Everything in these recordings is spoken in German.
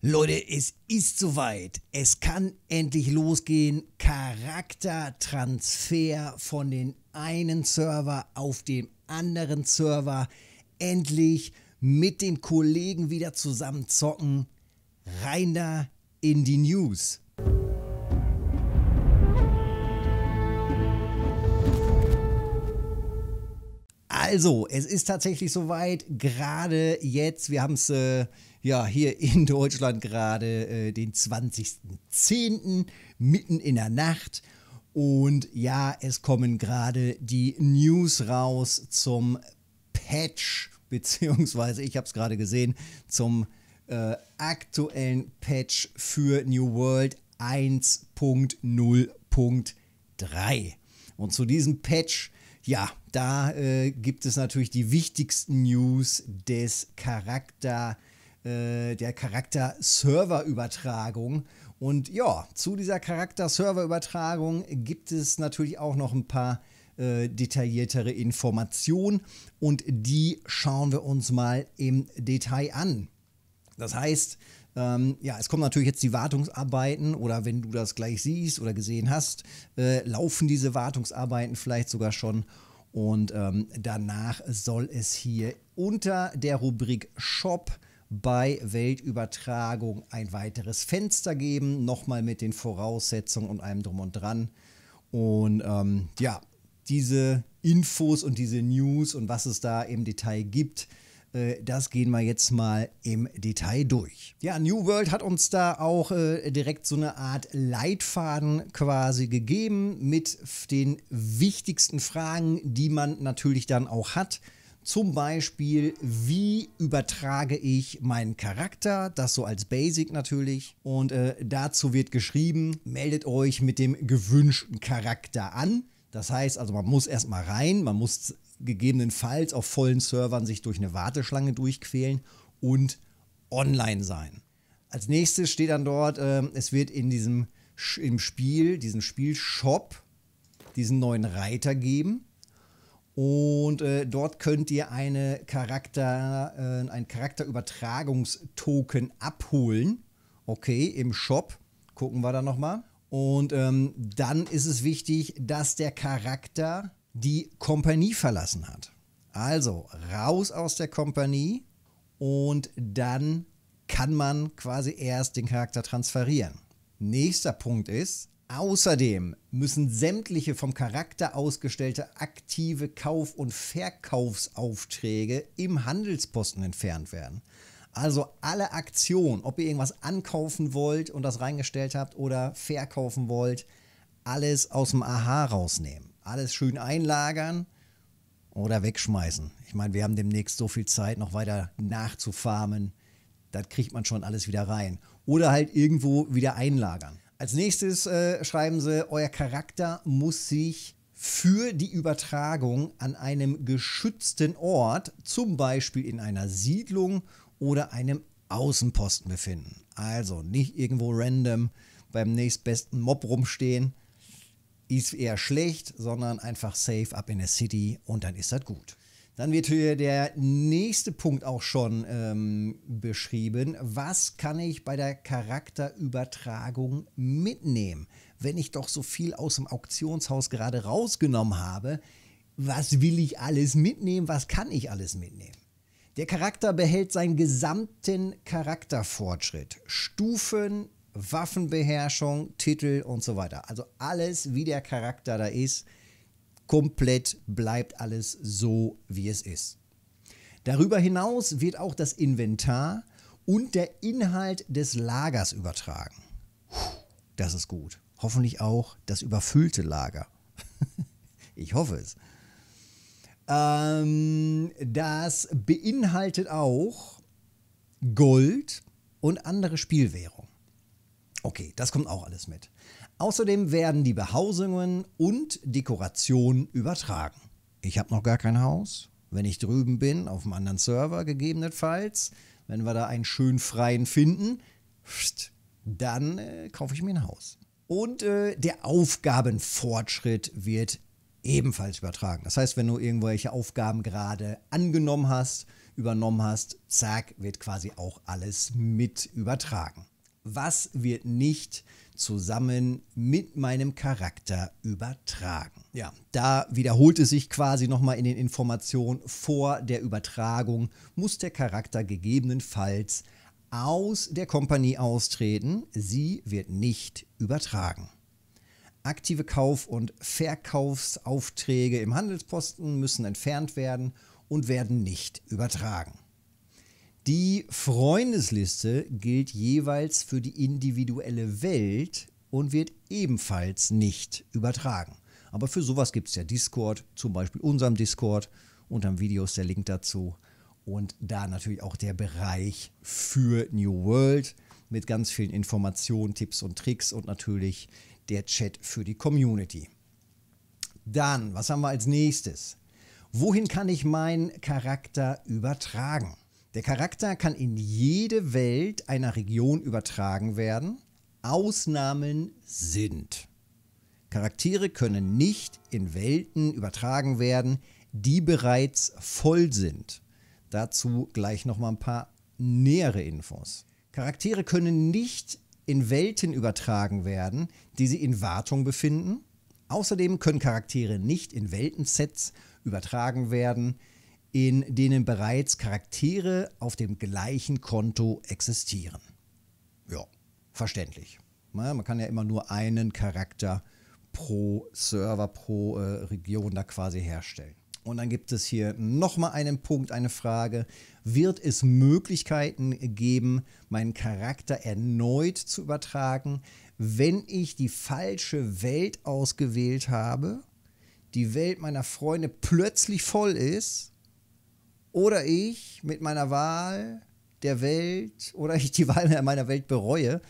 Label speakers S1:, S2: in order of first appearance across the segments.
S1: Leute, es ist soweit. Es kann endlich losgehen. Charaktertransfer von den einen Server auf den anderen Server. Endlich mit den Kollegen wieder zusammen zocken. Rein da in die News. Also, es ist tatsächlich soweit. Gerade jetzt, wir haben es äh, ja hier in Deutschland gerade äh, den 20.10. mitten in der Nacht. Und ja, es kommen gerade die News raus zum Patch, beziehungsweise ich habe es gerade gesehen, zum äh, aktuellen Patch für New World 1.0.3. Und zu diesem Patch ja, da äh, gibt es natürlich die wichtigsten News des Charakter, äh, der Charakter-Server-Übertragung. Und ja, zu dieser Charakter-Server-Übertragung gibt es natürlich auch noch ein paar äh, detailliertere Informationen und die schauen wir uns mal im Detail an. Das heißt, ähm, ja, es kommen natürlich jetzt die Wartungsarbeiten oder wenn du das gleich siehst oder gesehen hast, äh, laufen diese Wartungsarbeiten vielleicht sogar schon. Und ähm, danach soll es hier unter der Rubrik Shop bei Weltübertragung ein weiteres Fenster geben, nochmal mit den Voraussetzungen und allem drum und dran. Und ähm, ja, diese Infos und diese News und was es da im Detail gibt, das gehen wir jetzt mal im Detail durch. Ja, New World hat uns da auch äh, direkt so eine Art Leitfaden quasi gegeben mit den wichtigsten Fragen, die man natürlich dann auch hat. Zum Beispiel, wie übertrage ich meinen Charakter? Das so als Basic natürlich. Und äh, dazu wird geschrieben, meldet euch mit dem gewünschten Charakter an. Das heißt also, man muss erstmal rein, man muss gegebenenfalls auf vollen Servern sich durch eine Warteschlange durchquälen und online sein. Als nächstes steht dann dort, äh, es wird in diesem im Spiel, diesem Spielshop, diesen neuen Reiter geben. Und äh, dort könnt ihr eine Charakter, äh, ein Charakterübertragungstoken abholen. Okay, im Shop. Gucken wir da nochmal. Und ähm, dann ist es wichtig, dass der Charakter die Kompanie verlassen hat. Also raus aus der Kompanie und dann kann man quasi erst den Charakter transferieren. Nächster Punkt ist, außerdem müssen sämtliche vom Charakter ausgestellte aktive Kauf- und Verkaufsaufträge im Handelsposten entfernt werden. Also alle Aktionen, ob ihr irgendwas ankaufen wollt und das reingestellt habt oder verkaufen wollt, alles aus dem AHA rausnehmen alles schön einlagern oder wegschmeißen. Ich meine, wir haben demnächst so viel Zeit, noch weiter nachzufarmen. Das kriegt man schon alles wieder rein. Oder halt irgendwo wieder einlagern. Als nächstes äh, schreiben sie, euer Charakter muss sich für die Übertragung an einem geschützten Ort, zum Beispiel in einer Siedlung oder einem Außenposten befinden. Also nicht irgendwo random beim nächstbesten Mob rumstehen, ist eher schlecht, sondern einfach safe up in der City und dann ist das gut. Dann wird hier der nächste Punkt auch schon ähm, beschrieben. Was kann ich bei der Charakterübertragung mitnehmen? Wenn ich doch so viel aus dem Auktionshaus gerade rausgenommen habe, was will ich alles mitnehmen? Was kann ich alles mitnehmen? Der Charakter behält seinen gesamten Charakterfortschritt. Stufen, Waffenbeherrschung, Titel und so weiter. Also alles, wie der Charakter da ist, komplett bleibt alles so, wie es ist. Darüber hinaus wird auch das Inventar und der Inhalt des Lagers übertragen. Das ist gut. Hoffentlich auch das überfüllte Lager. ich hoffe es. Ähm, das beinhaltet auch Gold und andere Spielwährung. Okay, das kommt auch alles mit. Außerdem werden die Behausungen und Dekorationen übertragen. Ich habe noch gar kein Haus. Wenn ich drüben bin, auf einem anderen Server gegebenenfalls, wenn wir da einen schön freien finden, dann äh, kaufe ich mir ein Haus. Und äh, der Aufgabenfortschritt wird ebenfalls übertragen. Das heißt, wenn du irgendwelche Aufgaben gerade angenommen hast, übernommen hast, zack, wird quasi auch alles mit übertragen. Was wird nicht zusammen mit meinem Charakter übertragen? Ja, da wiederholt es sich quasi nochmal in den Informationen vor der Übertragung, muss der Charakter gegebenenfalls aus der Kompanie austreten. Sie wird nicht übertragen. Aktive Kauf- und Verkaufsaufträge im Handelsposten müssen entfernt werden und werden nicht übertragen. Die Freundesliste gilt jeweils für die individuelle Welt und wird ebenfalls nicht übertragen. Aber für sowas gibt es ja Discord, zum Beispiel unserem Discord. Unterm Video ist der Link dazu. Und da natürlich auch der Bereich für New World mit ganz vielen Informationen, Tipps und Tricks und natürlich der Chat für die Community. Dann, was haben wir als nächstes? Wohin kann ich meinen Charakter übertragen? Der Charakter kann in jede Welt einer Region übertragen werden. Ausnahmen sind. Charaktere können nicht in Welten übertragen werden, die bereits voll sind. Dazu gleich noch mal ein paar nähere Infos. Charaktere können nicht in Welten übertragen werden, die sie in Wartung befinden. Außerdem können Charaktere nicht in Weltensets übertragen werden, in denen bereits Charaktere auf dem gleichen Konto existieren. Ja, verständlich. Man kann ja immer nur einen Charakter pro Server, pro äh, Region da quasi herstellen. Und dann gibt es hier nochmal einen Punkt, eine Frage. Wird es Möglichkeiten geben, meinen Charakter erneut zu übertragen, wenn ich die falsche Welt ausgewählt habe, die Welt meiner Freunde plötzlich voll ist oder ich mit meiner Wahl der Welt oder ich die Wahl meiner Welt bereue?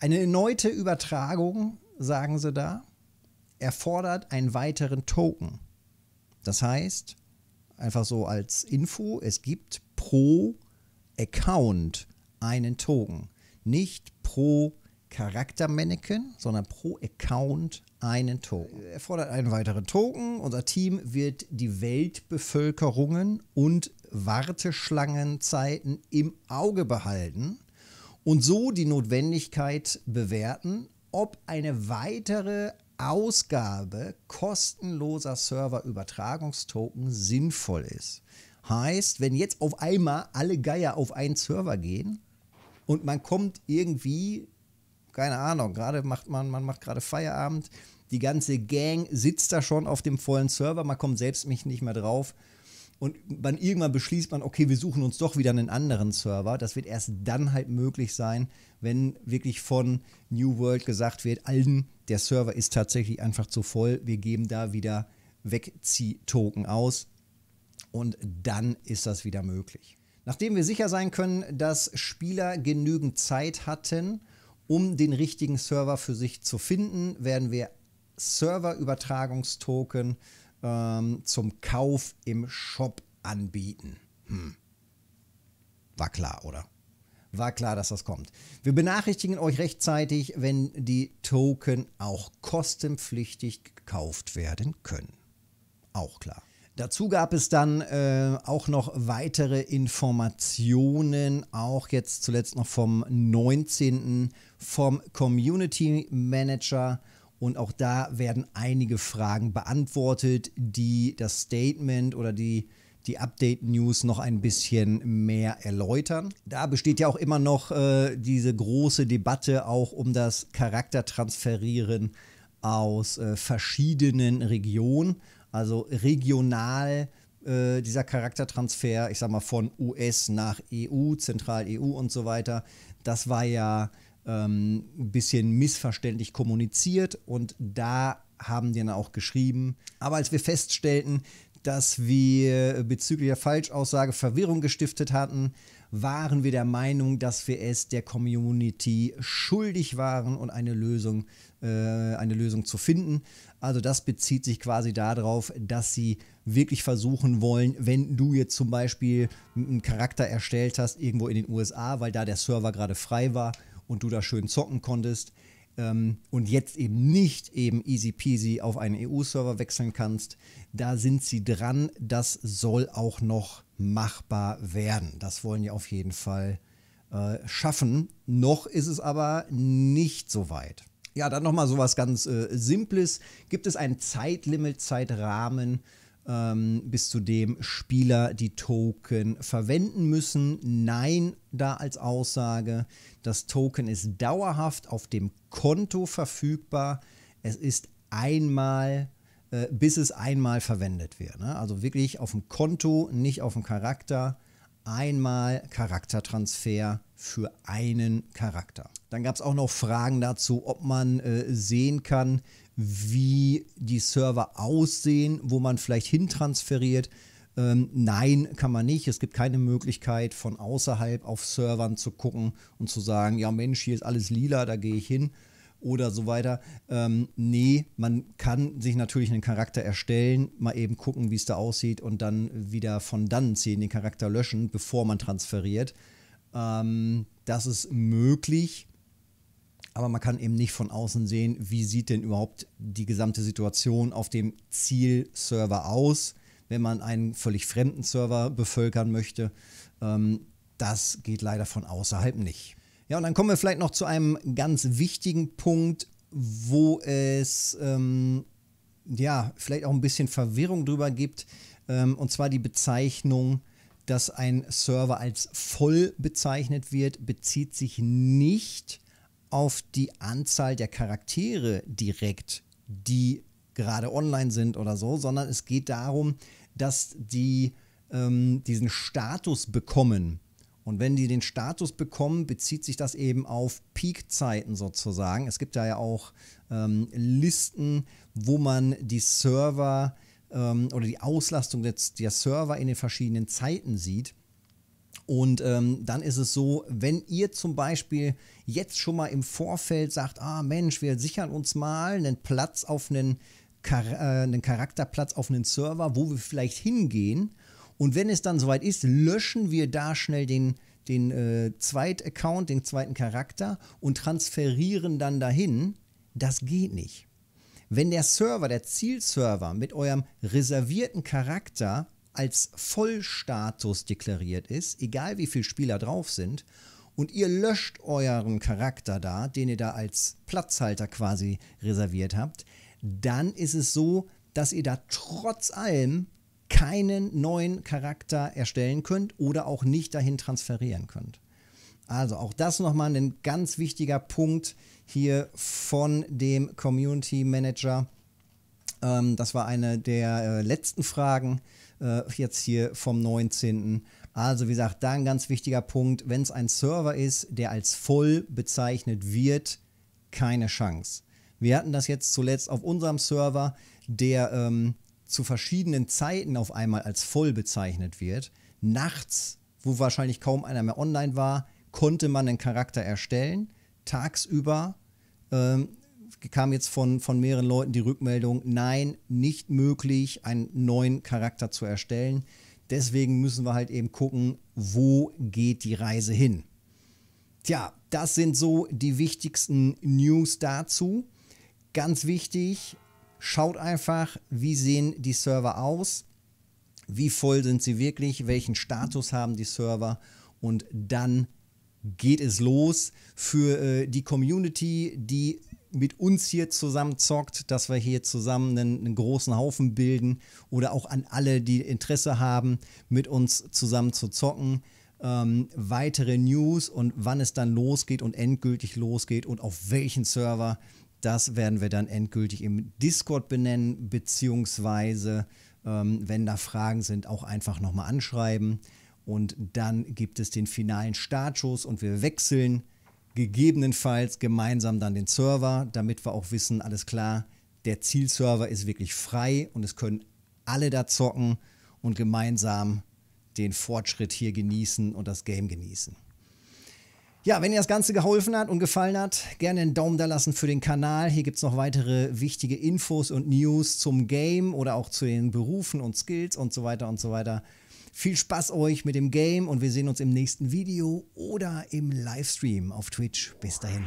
S1: Eine erneute Übertragung, sagen sie da, erfordert einen weiteren Token. Das heißt, einfach so als Info, es gibt pro Account einen Token. Nicht pro Charaktermannequin, sondern pro Account einen Token. Er fordert einen weiteren Token. Unser Team wird die Weltbevölkerungen und Warteschlangenzeiten im Auge behalten und so die Notwendigkeit bewerten, ob eine weitere Ausgabe kostenloser Serverübertragungstoken sinnvoll ist. Heißt, wenn jetzt auf einmal alle Geier auf einen Server gehen und man kommt irgendwie, keine Ahnung, gerade macht man, man macht gerade Feierabend, die ganze Gang sitzt da schon auf dem vollen Server, man kommt selbst nicht mehr drauf. Und dann irgendwann beschließt man, okay, wir suchen uns doch wieder einen anderen Server. Das wird erst dann halt möglich sein, wenn wirklich von New World gesagt wird, Alden, der Server ist tatsächlich einfach zu voll, wir geben da wieder Wegzieh-Token aus und dann ist das wieder möglich. Nachdem wir sicher sein können, dass Spieler genügend Zeit hatten, um den richtigen Server für sich zu finden, werden wir Serverübertragungstoken ähm, zum Kauf im Shop anbieten. Hm. War klar, oder? War klar, dass das kommt. Wir benachrichtigen euch rechtzeitig, wenn die Token auch kostenpflichtig gekauft werden können. Auch klar. Dazu gab es dann äh, auch noch weitere Informationen, auch jetzt zuletzt noch vom 19. vom Community Manager und auch da werden einige Fragen beantwortet, die das Statement oder die, die Update-News noch ein bisschen mehr erläutern. Da besteht ja auch immer noch äh, diese große Debatte auch um das Charaktertransferieren aus äh, verschiedenen Regionen. Also regional äh, dieser Charaktertransfer, ich sag mal von US nach EU, Zentral-EU und so weiter, das war ja ähm, ein bisschen missverständlich kommuniziert und da haben die dann auch geschrieben. Aber als wir feststellten, dass wir bezüglich der Falschaussage Verwirrung gestiftet hatten, waren wir der Meinung, dass wir es der Community schuldig waren und eine Lösung, äh, eine Lösung zu finden. Also das bezieht sich quasi darauf, dass sie wirklich versuchen wollen, wenn du jetzt zum Beispiel einen Charakter erstellt hast, irgendwo in den USA, weil da der Server gerade frei war und du da schön zocken konntest, ähm, und jetzt eben nicht eben easy peasy auf einen EU-Server wechseln kannst, da sind sie dran. Das soll auch noch machbar werden. Das wollen die auf jeden Fall äh, schaffen. Noch ist es aber nicht so weit. Ja, dann nochmal so was ganz äh, Simples. Gibt es ein Zeitlimit, Zeitrahmen, ähm, bis zu dem Spieler die Token verwenden müssen? Nein, da als Aussage. Das Token ist dauerhaft auf dem Konto verfügbar. Es ist einmal äh, bis es einmal verwendet wird. Ne? Also wirklich auf dem Konto, nicht auf dem Charakter. Einmal Charaktertransfer für einen Charakter. Dann gab es auch noch Fragen dazu, ob man äh, sehen kann, wie die Server aussehen, wo man vielleicht hintransferiert. Ähm, nein, kann man nicht. Es gibt keine Möglichkeit, von außerhalb auf Servern zu gucken und zu sagen, ja Mensch, hier ist alles lila, da gehe ich hin oder so weiter. Ähm, nee, man kann sich natürlich einen Charakter erstellen, mal eben gucken, wie es da aussieht und dann wieder von dann ziehen, den Charakter löschen, bevor man transferiert. Ähm, das ist möglich, aber man kann eben nicht von außen sehen, wie sieht denn überhaupt die gesamte Situation auf dem Zielserver aus, wenn man einen völlig fremden Server bevölkern möchte. Ähm, das geht leider von außerhalb nicht. Ja, und dann kommen wir vielleicht noch zu einem ganz wichtigen Punkt, wo es ähm, ja vielleicht auch ein bisschen Verwirrung drüber gibt, ähm, und zwar die Bezeichnung, dass ein Server als voll bezeichnet wird, bezieht sich nicht auf die Anzahl der Charaktere direkt, die gerade online sind oder so, sondern es geht darum, dass die ähm, diesen Status bekommen und wenn die den Status bekommen, bezieht sich das eben auf Peak-Zeiten sozusagen. Es gibt da ja auch ähm, Listen, wo man die Server ähm, oder die Auslastung des, der Server in den verschiedenen Zeiten sieht. Und ähm, dann ist es so, wenn ihr zum Beispiel jetzt schon mal im Vorfeld sagt, ah Mensch, wir sichern uns mal einen Platz auf einen, Char äh, einen Charakterplatz auf einen Server, wo wir vielleicht hingehen und wenn es dann soweit ist, löschen wir da schnell den, den äh, Zweit-Account, den zweiten Charakter und transferieren dann dahin. Das geht nicht. Wenn der Server, der Zielserver mit eurem reservierten Charakter als Vollstatus deklariert ist, egal wie viele Spieler drauf sind, und ihr löscht euren Charakter da, den ihr da als Platzhalter quasi reserviert habt, dann ist es so, dass ihr da trotz allem keinen neuen Charakter erstellen könnt oder auch nicht dahin transferieren könnt. Also auch das nochmal ein ganz wichtiger Punkt hier von dem Community Manager. Ähm, das war eine der äh, letzten Fragen äh, jetzt hier vom 19. Also wie gesagt, da ein ganz wichtiger Punkt. Wenn es ein Server ist, der als voll bezeichnet wird, keine Chance. Wir hatten das jetzt zuletzt auf unserem Server, der ähm, zu verschiedenen Zeiten auf einmal als voll bezeichnet wird. Nachts, wo wahrscheinlich kaum einer mehr online war, konnte man einen Charakter erstellen. Tagsüber ähm, kam jetzt von, von mehreren Leuten die Rückmeldung, nein, nicht möglich, einen neuen Charakter zu erstellen. Deswegen müssen wir halt eben gucken, wo geht die Reise hin. Tja, das sind so die wichtigsten News dazu. Ganz wichtig, Schaut einfach, wie sehen die Server aus, wie voll sind sie wirklich, welchen Status haben die Server und dann geht es los für äh, die Community, die mit uns hier zusammen zockt, dass wir hier zusammen einen, einen, großen Haufen bilden oder auch an alle, die Interesse haben, mit uns zusammen zu zocken. Ähm, weitere News und wann es dann losgeht und endgültig losgeht und auf welchen Server, das werden wir dann endgültig im Discord benennen, beziehungsweise, ähm, wenn da Fragen sind, auch einfach nochmal anschreiben. Und dann gibt es den finalen Startschuss und wir wechseln gegebenenfalls gemeinsam dann den Server, damit wir auch wissen, alles klar, der Zielserver ist wirklich frei und es können alle da zocken und gemeinsam den Fortschritt hier genießen und das Game genießen. Ja, wenn dir das Ganze geholfen hat und gefallen hat, gerne einen Daumen da lassen für den Kanal. Hier gibt es noch weitere wichtige Infos und News zum Game oder auch zu den Berufen und Skills und so weiter und so weiter. Viel Spaß euch mit dem Game und wir sehen uns im nächsten Video oder im Livestream auf Twitch. Bis dahin.